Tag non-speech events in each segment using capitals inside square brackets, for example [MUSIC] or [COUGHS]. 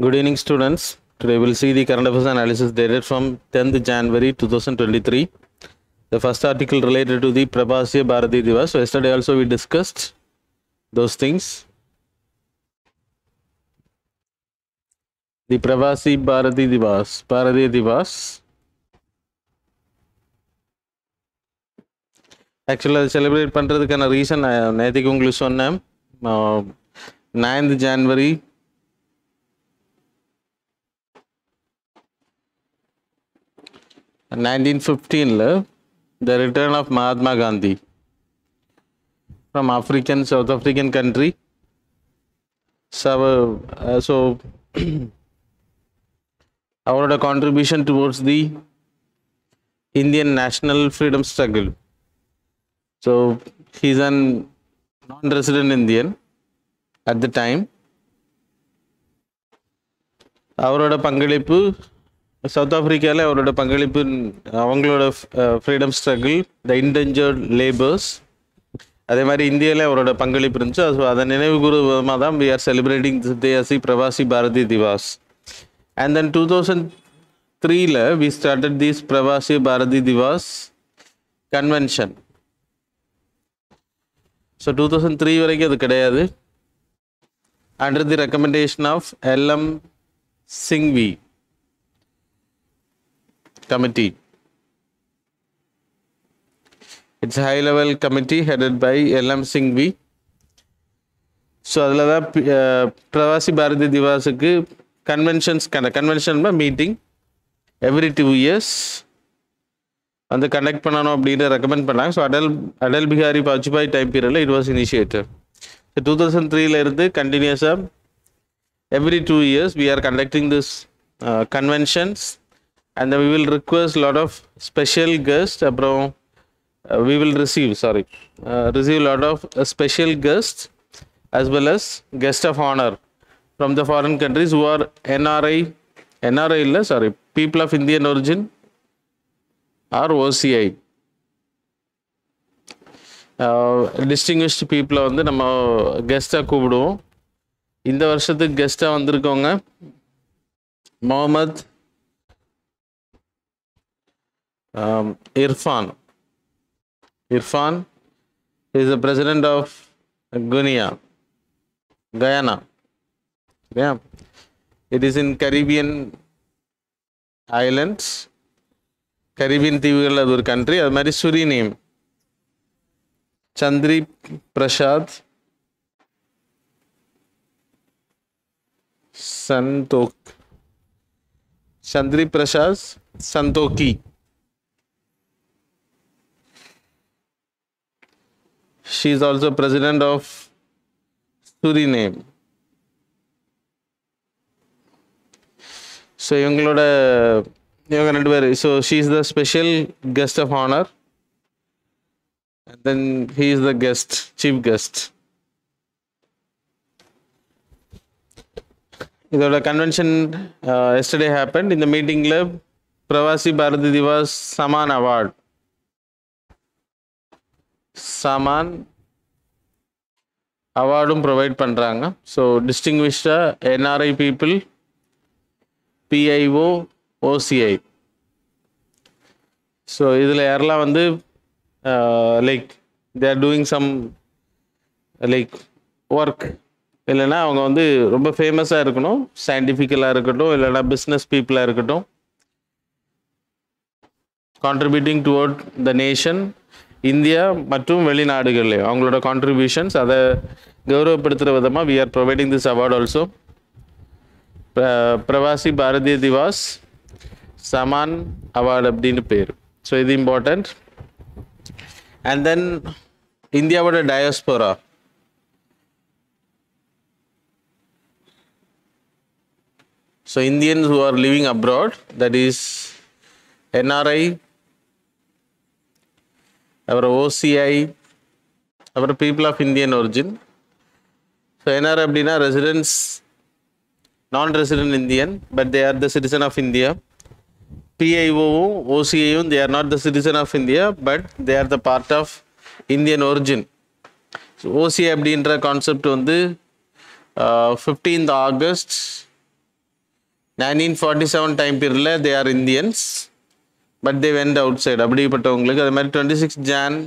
Good evening, students. Today we'll see the current affairs analysis dated from 10th January 2023. The first article related to the Prabhasya Bharati Divas. So, yesterday also we discussed those things. The Pravasi Bharati Divas, Bharati Divas. ஆக்சுவலாக அது celebrate பண்ணுறதுக்கான reason நேற்றுக்கு உங்களுக்கு சொன்னேன் ninth January nineteen ஃபிஃப்டீனில் the return of Mahatma Gandhi from African South African country சவ so அவரோட contribution towards the Indian national freedom struggle so he's an non resident Indian at the time அவரோட பங்களிப்பு south ஆஃப்ரிக்காவில் அவரோட பங்களிப்பு அவங்களோட freedom struggle the indentured labours அதே மாதிரி இந்தியாவில் அவரோட பங்களிப்பு இருந்துச்சு. ஸோ அதை நினைவு விதமாக தான் we are celebrating Desi Pravasi Bharati Divas and then two thousand த்ரீல we started these Pravasi Bharati Divas convention so two thousand three வரைக்கும் அது கிடையாது. Under the recommendation of L M Singhvi committee. It's a high level committee headed by LM Singhvi. So அதில் தான் பிரவாசி பாரதி திவாஸுக்கு conventions கண்ட convention meeting every two years வந்து conduct பண்ணணும் அப்படின்னு ரெக்கமெண்ட் பண்ணாங்க ஸோ அடல் அடல் பிஹாரி வாஜ்பாய் டைம் பீரியடில் it was initiated so two thousand த்ரீலேருந்து கண்டினியூஸாக every two years we are conducting this conventions and we will request lot of special guest அப்புறம் we will receive sorry receive lot of special guest as well as guest of honor from the foreign countries who are NRI NRI illa, sorry, people of Indian origin or OCI. Distinguished பீப்புளை வந்து நம்ம கெஸ்ட்டாக கூப்பிடுவோம் இந்த வருஷத்துக்கு கெஸ்ட்டாக வந்திருக்கவங்க Mohamed um, Irfan. Irfan is the president of Guinea, Guyana. Yeah, it is in Caribbean islands. Caribbean தீவுகள் அது ஒரு கண்ட்ரி அது மாதிரி Suriname சந்திரி Prasad சந்தோக் சந்திரி Prasad Santokhi she is also president of Suriname. So இவங்களோட இவங்க ரெண்டு பேர் so she is the special guest of honour and then he is the guest chief guest இதோட கன்வென்ஷன் எஸ்டர்டே ஹேப்பன் இந்த மீட்டிங்கில் பிரவாசி பாரதி திவாஸ் சமான் அவார்ட் சாமான் அவார்டும் ப்ரொவைட் பண்ணுறாங்க so டிஸ்டிங்விஷ்டாக NRI people PIO OCI so இதில் யாரெல்லாம் வந்து like they are doing some like work இல்லைன்னா அவங்க வந்து ரொம்ப ஃபேமஸாக இருக்கணும் சயின்டிஃபிக்கலாக இருக்கட்டும் இல்லைன்னா பிஸ்னஸ் பீப்புளாக இருக்கட்டும். Contributing toward the nation India மற்றும் வெளிநாடுகளில் அவங்களோட கான்ட்ரிபியூஷன்ஸ் அதை கௌரவப்படுத்துகிற விதமாக we are providing this award also Pravasi Bharatiya Divas Samman award அப்படின்னு பேர். ஸோ இது இம்பார்ட்டண்ட் அண்ட் தென் இந்தியாவோட diaspora so Indians who are living abroad that is NRI அப்புறம் ஓசிஐ அப்புறம் people of Indian origin so N R அப்படின்னா residence non resident Indian but they are the citizen of India பிஐஓவும் ஓசிஐயும் they are not the citizen of India but they are the part of Indian origin OCI அப்படின்ற concept வந்து fifteenth August nineteen forty seven time பீரியடில் they are Indians but they went side அப்படிப்பட்டவங்களுக்கு அது மாதிரி twenty six Jan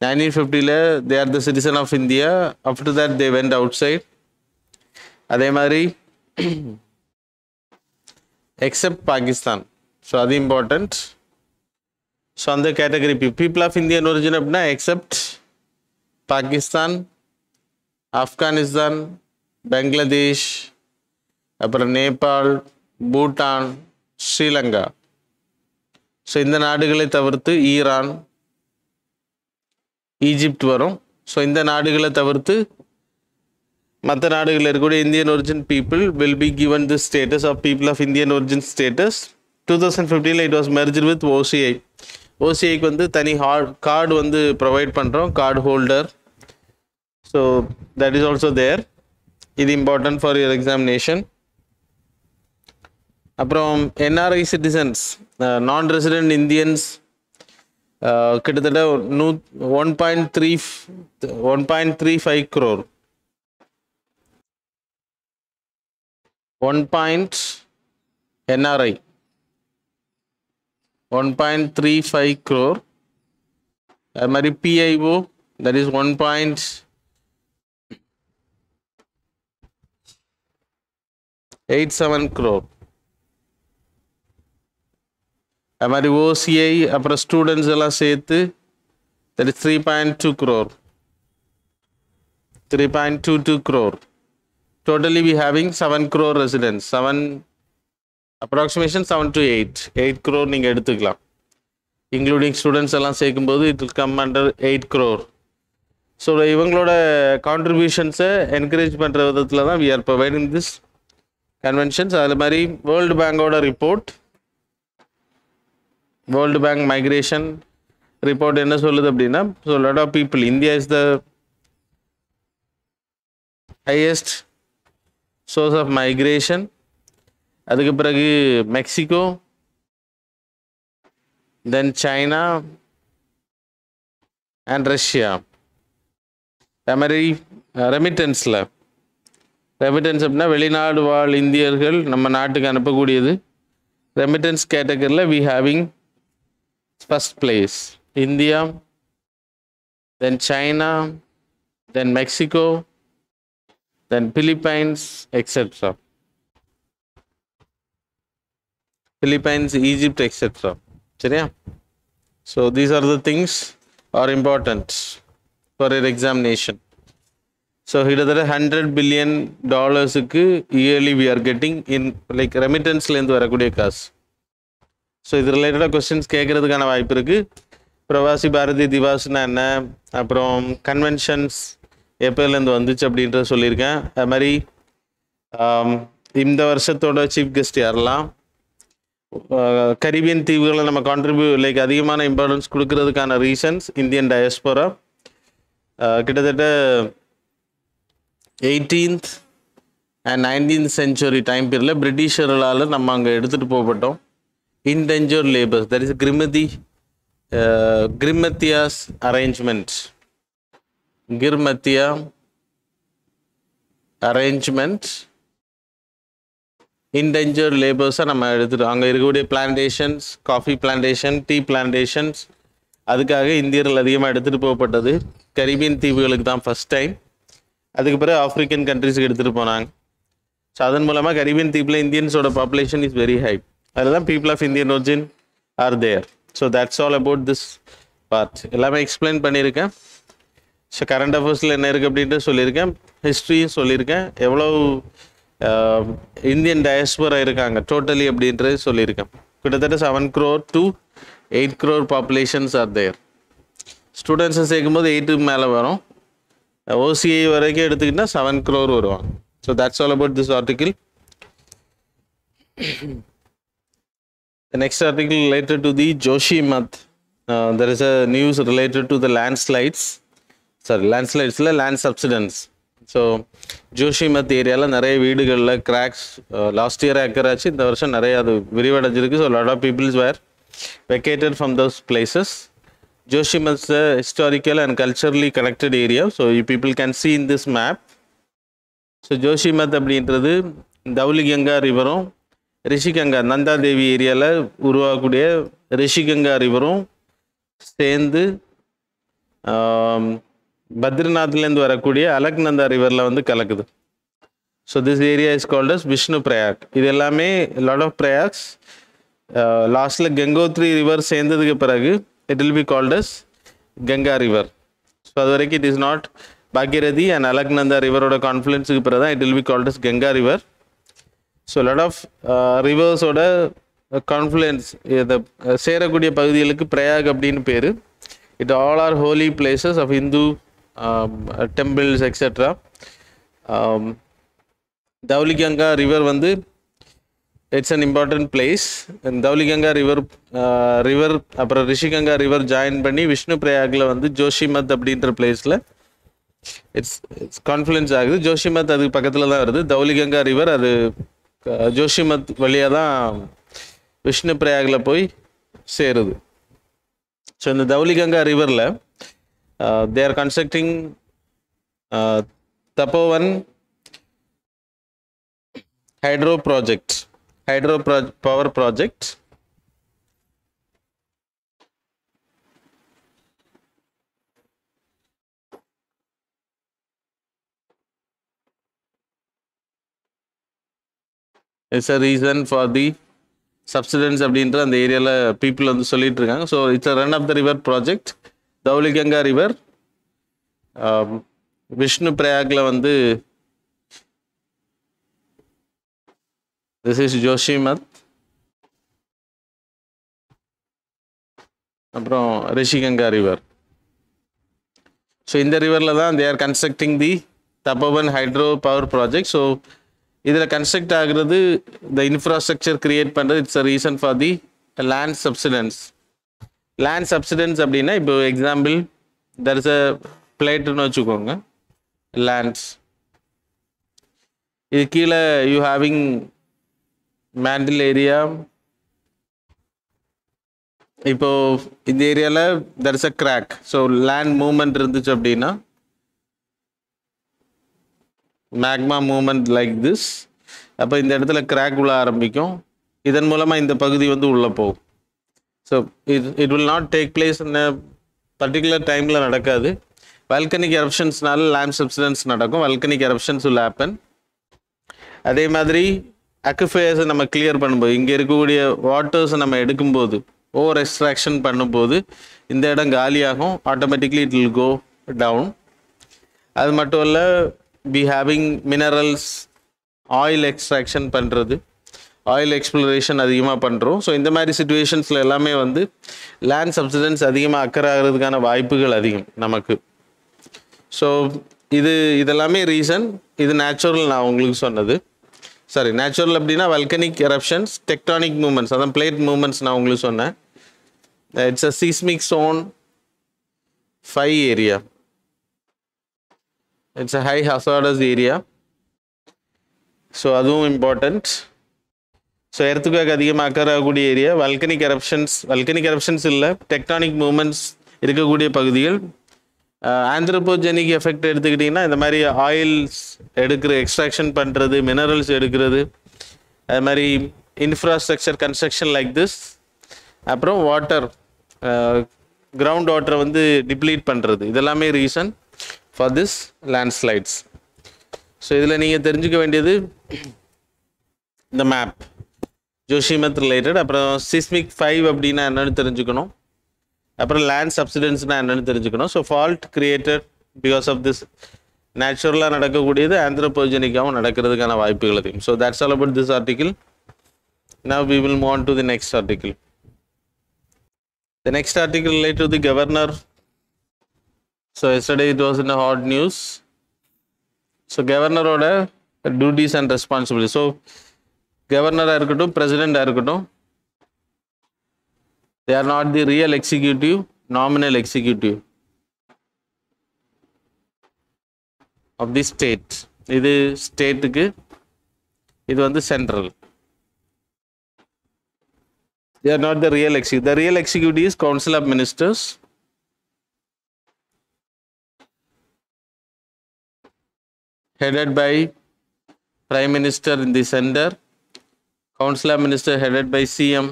nineteen ஃபிஃப்டியில் they are the citizen of India after that they went out side அதே மாதிரி except Pakistan so அது important so அந்த category people of Indian origin அப்படின்னா except Pakistan Afghanistan Bangladesh அப்புறம் Nepal Bhutan Sri Lanka so இந்த நாடுகளை தவிர்த்து ஈரான் ஈஜிப்ட் வரும். ஸோ இந்த நாடுகளை தவிர்த்து மற்ற நாடுகளில் இருக்கக்கூடிய Indian origin people will be given the status of people of Indian origin status two thousand ஃபிஃப்டீனில் it was merge with OCI ஓசிஐக்கு வந்து தனி ஹார்ட் கார்டு வந்து ப்ரொவைட் பண்ணுறோம் card holder so that is also there இது important for your examination அப்புறம் NRI citizens non resident Indians கிட்டத்தட்ட நூ one point three one point three five crore one point NRI one point three five crore அது மாதிரி PIO that is one point eight seven crore அது மாதிரி OCI அப்புறம் students எல்லாம் சேர்த்து that is three point two crore three point two two crore totally we having seven crore residents seven approximation seven to eight eight crore நீங்கள் எடுத்துக்கலாம். Including students எல்லாம் சேர்க்கும்போது it will come under eight crore so இவங்களோட கான்ட்ரிபியூஷன்ஸை encourage பண்ணுற விதத்தில் தான் we are providing this conventions அது மாதிரி வேர்ல்டு பேங்கோட report world bank migration report என்ன சொல்லுது அப்படின்னா so lot of people India is the highest source of migration அதுக்கு பிறகு Mexico then China and Russia அது மாதிரி ரெமிட்டன்ஸில் ரெமிட்டன்ஸ் அப்படின்னா வெளிநாடு வாழ் இந்தியர்கள் நம்ம நாட்டுக்கு அனுப்பக்கூடியது. ரெமிட்டன்ஸ் கேட்டகரியில் we having first place India then China then Mexico then Philippines etcetera Philippines Egypt etcetera சரியா so these are the things are important for er examination so கிட்டத்தட்ட hundred billion டாலர்ஸுக்கு yearly we are getting in like ரெமிட்டன்ஸ்லேருந்து வரக்கூடிய காசு so இது ரிலேட்டடாக questions கேட்குறதுக்கான வாய்ப்பு இருக்குது பிரவாசி பாரதி திவாஸ்னா என்ன அப்புறம் கன்வென்ஷன்ஸ் எப்போலேருந்து வந்துச்சு அப்படின்றத சொல்லியிருக்கேன். அது மாதிரி இந்த வருஷத்தோட சீஃப் கெஸ்ட் யாரெல்லாம்? கரீபியன் தீவுகளை நம்ம கான்ட்ரிபியூ லைக் அதிகமான இம்பார்ட்டன்ஸ் கொடுக்கறதுக்கான ரீசன்ஸ் இந்தியன் டயஸ்போரா கிட்டத்தட்ட eighteenth and nineteenth century time பீரியடில் பிரிட்டிஷர்களால் நம்ம அங்கே எடுத்துகிட்டு போகப்பட்டோம். இன்டெஞ்சர் லேபர்ஸ் தட் இஸ் கிரிமதி கிரிமத்தியாஸ் அரேஞ்ச்மெண்ட் கிர்மத்தியா அரேஞ்ச்மெண்ட் இன்டெஞ்சர் லேபர்ஸை நம்ம எடுத்துகிட்டு அங்கே இருக்கக்கூடிய plantations coffee plantation tea plantations அதுக்காக இந்தியர்கள் அதிகமாக எடுத்துகிட்டு போகப்பட்டது. கரீபியன் தீவுகளுக்கு தான் ஃபஸ்ட் டைம் அதுக்கு பிறகு ஆஃப்ரிக்கன் கண்ட்ரிஸுக்கு எடுத்துகிட்டு போனாங்க. ஸோ அதன் மூலமாக கரீபியன் தீப்பில் இந்தியன்ஸோட பாப்புலேஷன் இஸ் வெரி ஹை அதுதான் people of Indian origin are there so that's all about this part எல்லாமே எக்ஸ்பிளைன் பண்ணியிருக்கேன். ஸோ கரண்ட் அஃபேர்ஸில் என்ன இருக்குது அப்படின்ட்டு சொல்லியிருக்கேன். ஹிஸ்ட்ரியும் சொல்லியிருக்கேன். எவ்வளோ இந்தியன் டயஸ்பரா இருக்காங்க. டோட்டலி அப்படின்றது சொல்லியிருக்கேன். கிட்டத்தட்ட seven crore to eight crore populations are there ஸ்டூடெண்ட்ஸை சேர்க்கும்போது எயிட்டுக்கு மேலே வரும். ஓசிஐ வரைக்கும் எடுத்துக்கிட்டால் செவன் க்ரோர் வருவாங்க. So that's all about this article The next article related to the Joshi Math. Uh, there is a news related to the landslides. Sorry, landslides, land land subsidence. So Joshimath ஏரியாவில் நிறைய வீடுகளில் cracks last year occur ஆச்சு இந்த வருஷம் நிறைய அது விரிவடைஞ்சிருக்கு so lot of peoples were vacated from those places Joshimath's historical and culturally connected area so you people can see in this map so Joshimath அப்படின்றது தௌலிகங்கா ரிவரும் ரிஷிகங்கா நந்தா தேவி ஏரியாவில் உருவாகக்கூடிய ரிஷிகங்கா ரிவரும் சேர்ந்து பத்ரிநாத்லேருந்து வரக்கூடிய அலக்நந்தா ரிவரில் வந்து கலக்குது. So this area is called as Vishnu Prayag இது எல்லாமே லாட் ஆஃப் பிரயாக்ஸ் லாஸ்ட்டில் கங்கோத்ரி ரிவர் சேர்ந்ததுக்கு பிறகு it will be called as Ganga river so அது வரைக்கும் it is not Bhagirathi and Alaknanda ரிவரோட கான்ஃபிடன்ஸுக்கு பிறகு தான் it will be called as Ganga river so lot of ரிவர்ஸோட confluence இதை சேரக்கூடிய பகுதிகளுக்கு பிரயாக் அப்படின்னு பேர். It all are holy places of Hindu temples etcetera Dhauliganga river வந்து it's an important place Dhauliganga river river அப்புறம் ரிஷிகங்கா ரிவர் ஜாயின் பண்ணி விஷ்ணு பிரயாக்ல வந்து ஜோஷிமத் அப்படின்ற பிளேஸில் இட்ஸ் இட்ஸ் கான்ஃப்ளூயன்ஸ் ஆகுது. ஜோஷிமத் அதுக்கு பக்கத்தில் தான் வருது. தௌலிகங்கா ரிவர் அது ஜோஷிமத் வழியாக தான் விஷ்ணு பிரயாகில் போய் சேருது. ஸோ இந்த Dhauliganga ரிவரில் they are constructing Tapovan hydro project hydro ப்ரா power project it's a reason for the subsidence அப்படின்ற அந்த ஏரியாவில் பீப்புள் வந்து சொல்லிட்டு இருக்காங்க. So it's a run of the river project Dhauliganga river um, Vishnu பிரயாக்ல வந்து திஸ் இஸ் ஜோஷிமத் அப்புறம் ரிஷிகங்கா ரிவர் ஸோ இந்த ரிவரில் தான் they are constructing the Tapovan hydro power project so இதில் கன்ஸ்ட்ரக்ட் ஆகுறது இந்த இன்ஃப்ராஸ்ட்ரக்சர் கிரியேட் பண்ணுறது it's a reason for the land subsidence land subsidence அப்படின்னா இப்போ எக்ஸாம்பிள் தர் இஸ் அ பிளேட்டுன்னு வச்சுக்கோங்க லேண்ட்ஸ் இது கீழே யூ ஹேவிங் மேண்டில் ஏரியா இப்போது இந்த ஏரியாவில் there is a crack so land movement இருந்துச்சு அப்படின்னா மேக்மா மூமெண்ட் லைக் திஸ் அப்போ இந்த இடத்துல கிராக் உள்ள ஆரம்பிக்கும். இதன் மூலமாக இந்த பகுதி வந்து உள்ளே போகும். So it it will not take place particular டைமில் நடக்காது. வல்கனிக் எரப்ஷன்ஸ்னால லேண்ட் சப்சிடன்ஸ் நடக்கும். வல்கனிக் எரப்ஷன்ஸ் உள்ள ஆப்பன் அதே மாதிரி அக்குஃபயர்ஸை நம்ம கிளியர் பண்ணும்போது இங்கே இருக்கக்கூடிய வாட்டர்ஸை நம்ம எடுக்கும்போது ஓவர் எக்ஸ்ட்ராக்ஷன் பண்ணும்போது இந்த இடம் காலியாகும். Automatically it will go down அது மட்டும் இல்லை be having minerals oil extraction பண்ணுறது ஆயில் எக்ஸ்ப்ளரேஷன் அதிகமாக பண்ணுறோம் ஸோ இந்த மாதிரி சுச்சுவேஷன்ஸில் எல்லாமே வந்து லேண்ட் சப்சிடன்ஸ் அதிகமாக அக்கறை ஆகிறதுக்கான வாய்ப்புகள் அதிகம் நமக்கு. ஸோ இது இதெல்லாமே ரீசன் இது நேச்சுரல் நான் உங்களுக்கு சொன்னது. சாரி நேச்சுரல் அப்படின்னா வல்கனிக் எரப்ஷன்ஸ் டெக்டானிக் மூமெண்ட்ஸ் அதான் பிளேட் மூமெண்ட்ஸ் நான் உங்களுக்கு சொன்னேன். It's a seismic zone five area it's a high hazardous area so அதுவும் இம்பார்ட்டண்ட் ஸோ எர்த்துக்காக அதிகமாக அக்கறாகக்கூடிய area volcanic eruptions volcanic eruptions இல்லை டெக்டானிக் மூமெண்ட்ஸ் இருக்கக்கூடிய பகுதிகள். Uh, ஆந்த்ரோபோஜெனிக் எஃபெக்ட் எடுத்துக்கிட்டிங்கன்னா இந்த மாதிரி ஆயில்ஸ் எடுக்கிற எக்ஸ்ட்ராக்ஷன் பண்ணுறது மினரல்ஸ் எடுக்கிறது. அது மாதிரி இன்ஃப்ராஸ்ட்ரக்சர் கன்ஸ்ட்ரக்ஷன் லைக் திஸ் அப்புறம் வாட்டர் கிரவுண்ட் வாட்டரை வந்து டிப்ளீட் பண்ணுறது இதெல்லாமே reason for this landslides so இதில் நீங்கள் தெரிஞ்சுக்க வேண்டியது இந்த மேப் ஜோஷிமத் ரிலேட்டட் அப்புறம் சிஸ்மிக் ஃபைவ் அப்படின்னா என்னென்னு தெரிஞ்சுக்கணும். அப்புறம் லேண்ட் சப்சிடென்ஸ்னால் என்னென்னு தெரிஞ்சுக்கணும். So fault created because of this நேச்சுரலாக நடக்கக்கூடியது ஆந்த்ரோபோஜெனிக்காகவும் நடக்கிறதுக்கான வாய்ப்புகள் அதிகம். So that's all about this article now we will move to the next article the next article relate to the governor so yesterday it was in hot news so கவர்னரோட duties and responsibility so கவர்னராக இருக்கட்டும் பிரசிடெண்ட்டாக இருக்கட்டும் they are not the real executive nominal executive of the state இது ஸ்டேட்டுக்கு இது வந்து central they are not the real executive the real executive is council of ministers headed by prime minister in the center counselor minister headed by cm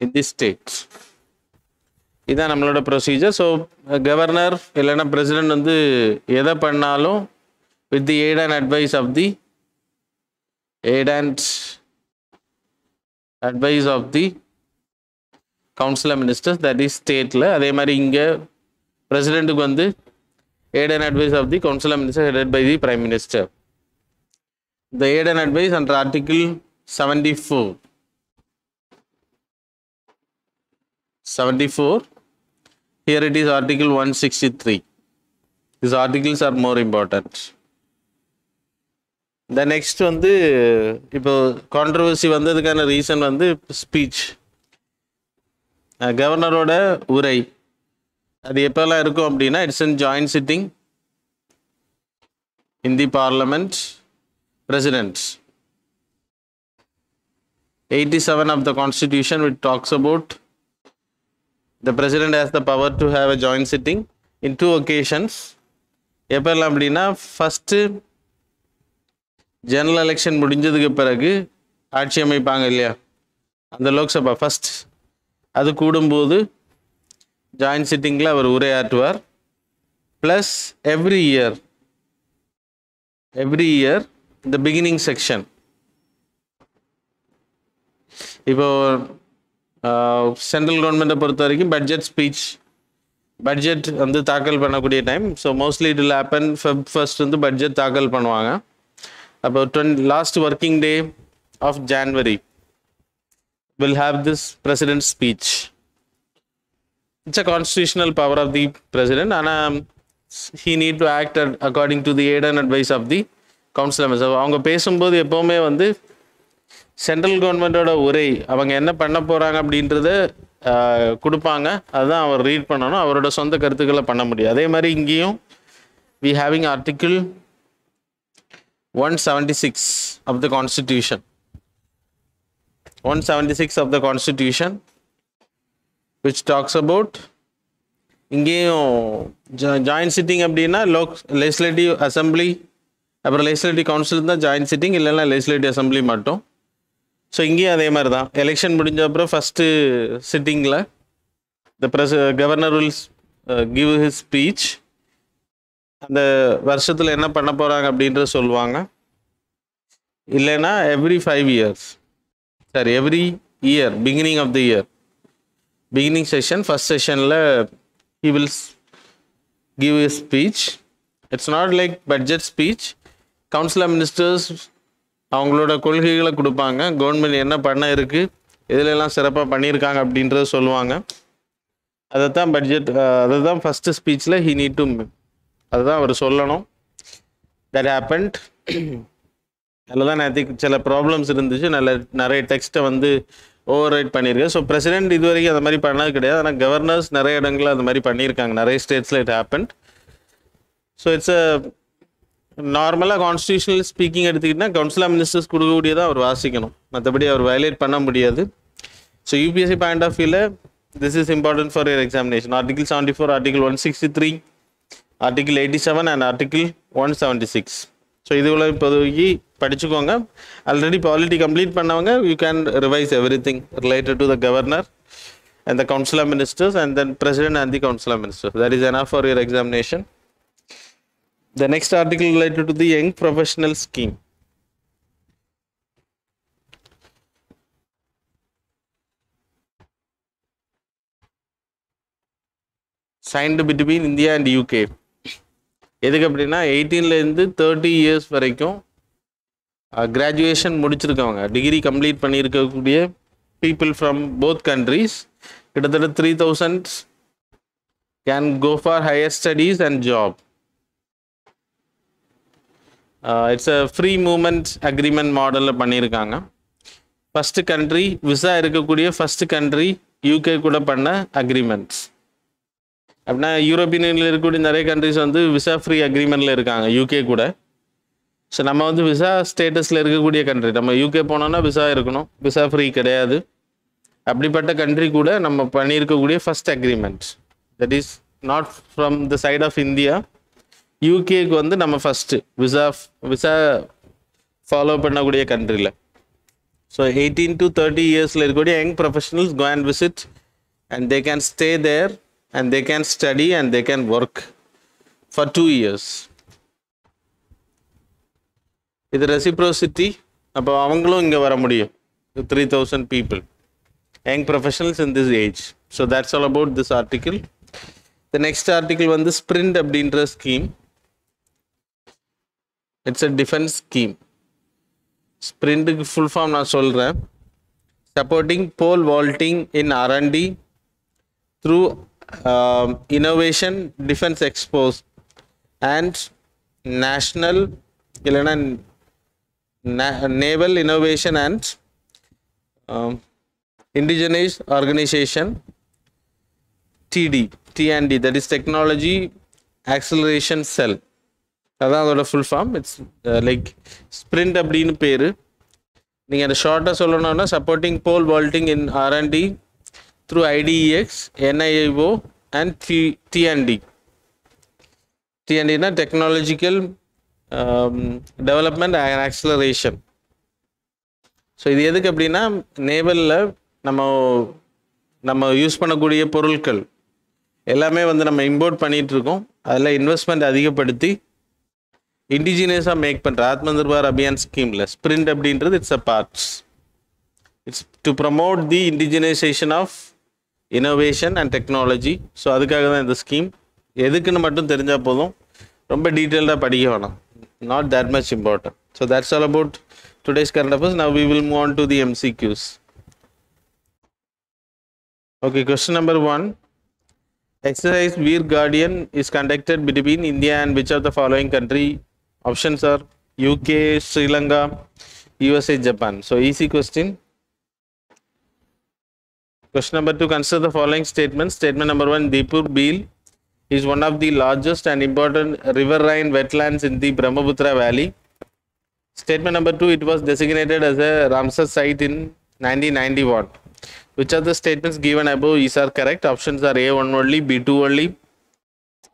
in the states. இதுதான் நம்மளோட procedure so governor இல்லைன்னா president வந்து எதை பண்ணாலும் with the aid and advice of the aid and advice of the council of ministers that is ஸ்டேட்டில் அதே மாதிரி இங்கே பிரசிடெண்ட்டுக்கு வந்து aid and advice of the council of ministers headed by the prime minister the aid and advice under article 74 74 here it is article 163 these articles are more important the next வந்து இப்போ controversy வந்ததுக்கான reason வந்து speech கவர்னரோட உரை அது எப்போல்லாம் இருக்கும் அப்படின்னா it's in joint sitting in the parliament president eighty seven of the constitution which talks about the president has the power to have a joint sitting in two occasions எப்போல்லாம் அப்படின்னா first general election முடிஞ்சதுக்கு பிறகு ஆட்சி அமைப்பாங்க இல்லையா? அந்த Lok Sabha first அது கூடும்போது joint சிட்டிங்கில் அவர் உரையாற்றுவார். Plus every year every year இந்த பிகினிங் செக்ஷன் இப்போ சென்ட்ரல் கவர்மெண்ட்டை பொறுத்த வரைக்கும் பட்ஜெட் ஸ்பீச் பட்ஜெட் வந்து தாக்கல் பண்ணக்கூடிய time so mostly it will happen Feb first வந்து பட்ஜெட் தாக்கல் பண்ணுவாங்க. அப்போ then last working day of January will have this president speech it's a constitutional power of the president and um, he need to act according according to the aid and advice of the council அவங்க பேசும்போது எப்போவுமே வந்து central கவர்மெண்ட்டோட உரை அவங்க என்ன பண்ண போகிறாங்க அப்படின்றத கொடுப்பாங்க. அதுதான் அவர் ரீட் பண்ணணும். அவரோட சொந்த கருத்துக்களை பண்ண முடியும். அதே மாதிரி இங்கேயும் we having article one seventy six of the constitution one seventy six of the constitution which talks about இங்கேயும் ஜாயின்ட் சிட்டிங் அப்படின்னா லோக் லெஜிஸ்லேட்டிவ் அசம்பிளி அப்புறம் லெஜிஸ்லேட்டிவ் கவுன்சில் தான் ஜாயின்ட் சிட்டிங் இல்லைன்னா லெஜிஸ்லேட்டிவ் அசம்பிளி மட்டும். ஸோ இங்கேயும் அதே மாதிரி தான் எலெக்ஷன் முடிஞ்ச அப்புறம் ஃபஸ்ட்டு சிட்டிங்கில் the press governor will give his speech அந்த வருஷத்தில் என்ன பண்ண போகிறாங்க அப்படின்றத சொல்லுவாங்க. இல்லைன்னா every five years sorry every year beginning of the year beginning session first செஷனில் he will give a speech it's not like budget speech council of ministers அவங்களோட கொள்கைகளை கொடுப்பாங்க. கவர்மெண்ட் என்ன பண்ண இருக்குது இதிலெல்லாம் சிறப்பாக பண்ணியிருக்காங்க அப்படின்றத சொல்லுவாங்க. அதை தான் பட்ஜெட் அதை தான் ஃபஸ்ட்டு ஸ்பீச்சில் ஹி நீட் டு அதுதான் அவர் சொல்லணும். தட் ஹேப்பன்ட் அதில் தான் நேற்றுக்கு சில ப்ராப்ளம்ஸ் இருந்துச்சு. நல்ல நிறைய டெக்ஸ்ட்டை வந்து ஓவர் ரைட் பண்ணியிருக்கேன். ஸோ பிரசிடென்ட் இது வரைக்கும் அந்த மாதிரி பண்ணது கிடையாது. ஆனால் கவர்னர்ஸ் நிறைய இடங்களில் அந்த மாதிரி பண்ணியிருக்காங்க. நிறைய ஸ்டேட்ஸில் it happened so it's a நார்மலாக கான்ஸ்டியூஷனல் ஸ்பீக்கிங் எடுத்துக்கிட்டின்னா கவுன்சில் ஆஃப் மினிஸ்டர்ஸ் கொடுக்கக்கூடியதை அவர் வாசிக்கணும். மற்றபடி அவர் வயலேட் பண்ண முடியாது. ஸோ யூபிஎஸ்சி பாயிண்ட் ஆஃப் வியூவில் this is important for year examination article seventy four article one sixty three article eighty seven and article one seventy six so இதுவில் இப்போதைக்கு படிச்சுக்கோங்க. ஆல்ரெடி பாலிட்டி கம்ப்ளீட் பண்ணவங்க you can revise everything related to the governor and the council of ministers and then president and the council of ministers that is enough for your examination the next article related to the young professional scheme signed between India and UK எதுக்கு அப்படின்னா எயிட்டீன்லேருந்து thirty years வரைக்கும் graduation முடிச்சிருக்கவங்க. Degree complete பண்ணியிருக்கக்கூடிய people from both countries கிட்டத்தட்ட three thousand can go for higher studies and job it's a free movement agreement மாடலில் பண்ணியிருக்காங்க. First country visa இருக்கக்கூடிய ஃபஸ்ட்டு கண்ட்ரி யூகே கூட பண்ண அக்ரிமெண்ட்ஸ் அப்படின்னா யூரோப்பியன் யூனியனில் இருக்கக்கூடிய நிறைய கண்ட்ரிஸ் வந்து விசா ஃப்ரீ அக்ரிமெண்ட்டில் இருக்காங்க யூகே கூட. ஸோ நம்ம வந்து விசா ஸ்டேட்டஸில் இருக்கக்கூடிய கண்ட்ரி நம்ம யூகே போனோம்னா விசா இருக்கணும். விசா ஃப்ரீ கிடையாது. அப்படிப்பட்ட கண்ட்ரி கூட நம்ம பண்ணியிருக்கக்கூடிய first agreement that is not from the side of India யூகேக்கு வந்து நம்ம ஃபஸ்ட்டு விசா விசா ஃபாலோ பண்ணக்கூடிய கண்ட்ரியில் ஸோ எயிட்டீன் டு தேர்ட்டி இயர்ஸில் இருக்கக்கூடிய young professionals go and visit and they can stay there and they can study and they can work for two years இது reciprocity அப்போ அவங்களும் இங்கே வர முடியும். Three thousand people young professionals in this age so that's all about this article the next article வந்து sprint அப்படின்ற scheme it's a defence scheme ஸ்ப்ரிண்ட்டுக்கு full form நான் சொல்கிறேன் supporting pole vaulting in R and D through innovation defence expose and national இல்லைன்னா naval innovation and indigenous organization TD TND that is technology acceleration cell. அதான் அதோட full form it's like SPRINT அப்படின்னு பேர். நீங்கள் அந்த ஷார்ட்டாக சொல்லணும்னா supporting pole vaulting in R and D through IDEX NIO and T T and D டிஎன்டினா technological development and acceleration so இது எதுக்கு அப்படின்னா நேவலில் நம்ம நம்ம யூஸ் பண்ணக்கூடிய பொருட்கள் எல்லாமே வந்து நம்ம இம்போர்ட் பண்ணிகிட்டு இருக்கோம் அதில் இன்வெஸ்ட்மெண்ட் அதிகப்படுத்தி இண்டிஜினியஸாக மேக் பண்ணுற ஆத்ம நிர்பார் அபியான் ஸ்கீமில் ஸ்ப்ரிண்ட் அப்படின்றது it's a parts it's to promote the indigenization of innovation and technology so அதுக்காக தான் இந்த ஸ்கீம் எதுக்குன்னு மட்டும் தெரிஞ்சால் போதும். ரொம்ப டீட்டெயில்டாக படிக்க வேணாம். not that much important. So that's all about today's current affairs. Now we will move on to the MCQs. Okay, question number one. Exercise Veer Guardian is conducted between India and which of the following country? Options are UK, Sri Lanka, USA, Japan. So easy question. Question number two, consider the following statements. Statement number one, Dipur Bill is one of the largest and important riverine wetlands in the brahmaputra valley Statement number two, it was designated as a Ramsar site in 1991. Which of the statements given above is are correct? Options are A1 only, B2 only,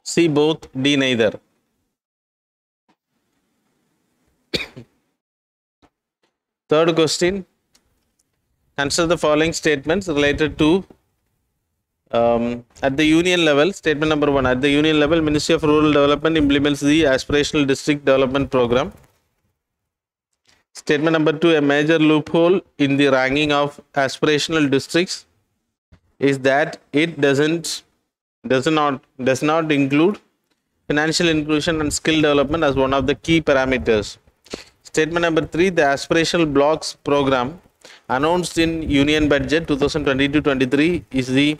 C both, D neither. [COUGHS] Third question, consider the following statements related to um, at the union level. Statement number one, at the union level, Ministry of Rural Development implements the Aspirational District Development Program. Statement number two, a major loophole in the ranking of aspirational districts is that it doesn't does not does not include financial inclusion and skill development as one of the key parameters. Statement number three, the aspirational blocks program announced in Union Budget 2022-23 is the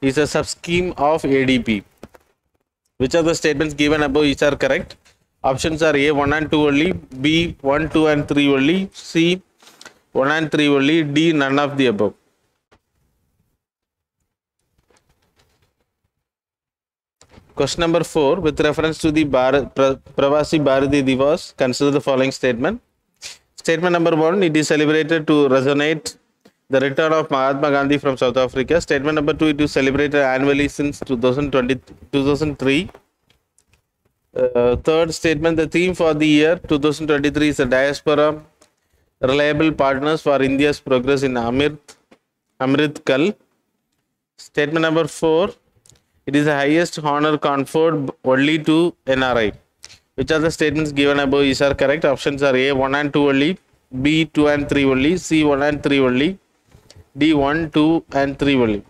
is a sub-scheme of ADP. Which of the statements given above is are correct? Options are A 1 and 2 only, B 1, 2 and 3 only, C 1 and 3 only, D none of the above. Question number 4 with reference to the Bharat, pra, Pravasi Bharati Divas, consider the following statement. Statement number 1 it is celebrated to resonate the return of Mahatma Gandhi from South Africa. Statement number 2 it is celebrated annually since 2020, 2003. Uh, third statement the theme for the year 2023 is the diaspora reliable partners for india's progress in amrit amrit kal statement number 4 it is the highest honor conferred only to nri which are the statements given above is are correct options are a 1 and 2 only b 2 and 3 only c 1 and 3 only d 1 2 and 3 only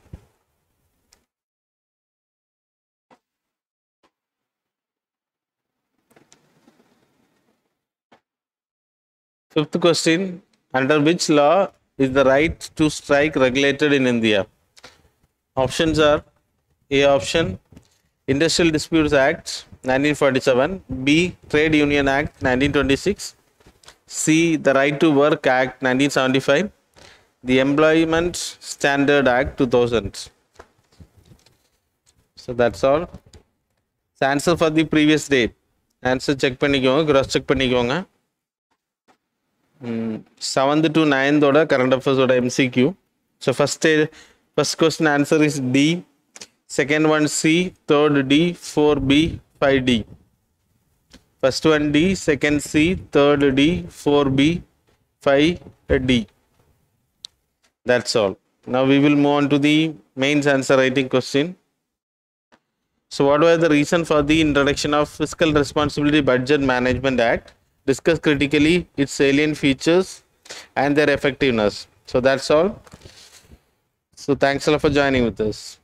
Fifth question Under which law is the right to strike regulated in India? Options are A option Industrial Disputes Act 1947, B Trade Union Act 1926, C the Right to Work Act 1975, the Employment Standard Act 2000. So that's all. So answer for the previous date. Answer check பண்ணிக்கோங்க cross check பண்ணிக்கோங்க seventh to நைன்த்தோட current அஃபேர்ஸோட MCQ so first first question answer is D second one C third D four B five D First one D, second C, third D, 4B, 5 D. That's all. Now we will move on to the mains answer writing question. So what were the reason for the introduction of Fiscal Responsibility Budget Management Act? Discuss critically its salient features and their effectiveness. So that's all. So thanks a lot for joining with us.